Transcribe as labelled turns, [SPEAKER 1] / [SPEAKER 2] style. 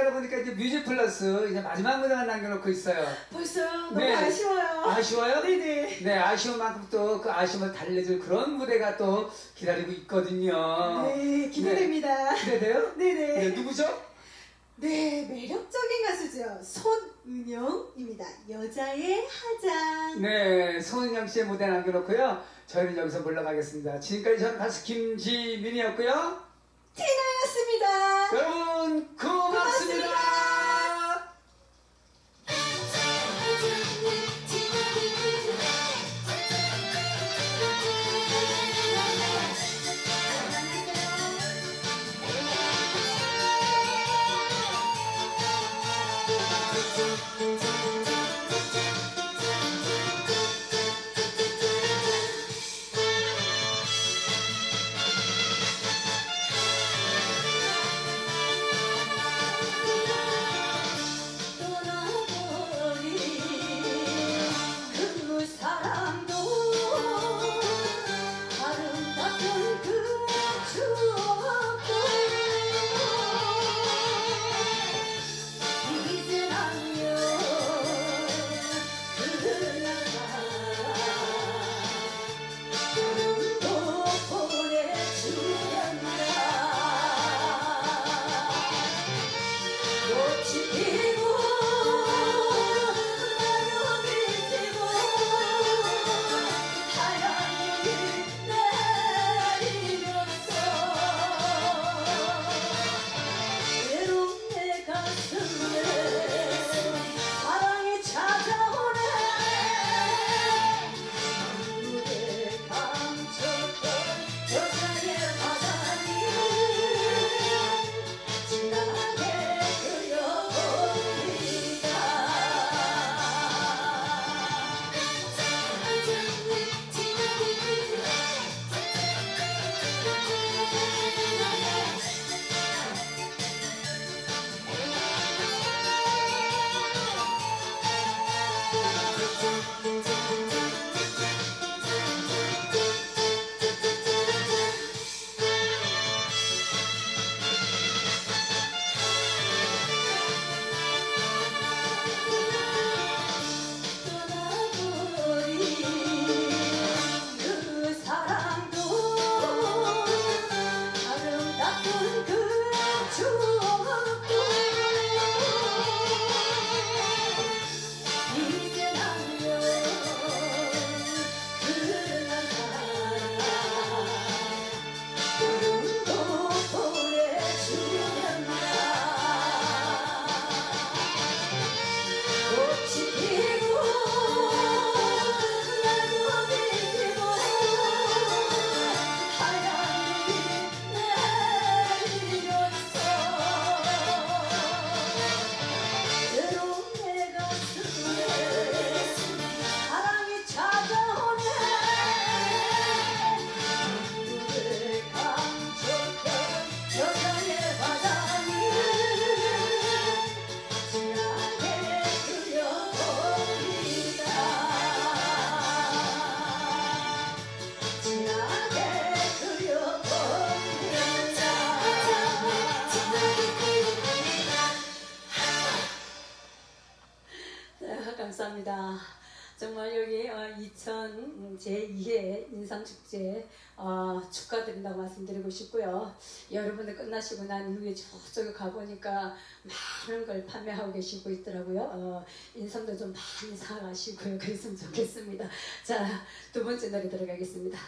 [SPEAKER 1] 하다 보니까 이제 뮤직 플러스 이제 마지막 무대만 남겨놓고 있어요.
[SPEAKER 2] 벌써요? 너무
[SPEAKER 1] 네.
[SPEAKER 2] 아쉬워요.
[SPEAKER 1] 아쉬워요?
[SPEAKER 2] 네네.
[SPEAKER 1] 네, 아쉬운 만큼 또 그 아쉬움을 달래줄 그런 무대가 또 기다리고 있거든요.
[SPEAKER 2] 네, 기대됩니다.
[SPEAKER 1] 기대돼요?
[SPEAKER 2] 네네.
[SPEAKER 1] 네, 누구죠?
[SPEAKER 2] 네, 매력적인 가수죠. 손은영입니다. 여자의 화장.
[SPEAKER 1] 네, 손은영 씨의 무대 남겨놓고요. 저희는 여기서 물러가겠습니다. 지금까지 저는 가수 김지민이었고요.
[SPEAKER 2] 티나였습니다. 감사합니다. 정말 여기 2000 제2회 인상축제 어, 축하드린다고 말씀드리고 싶고요. 여러분들 끝나시고 난 후에 저쪽에 가보니까 많은 걸 판매하고 계시고 있더라고요. 어, 인삼도 좀 많이 사가시고요. 그랬으면 좋겠습니다. 자, 두 번째 노래 들어가겠습니다.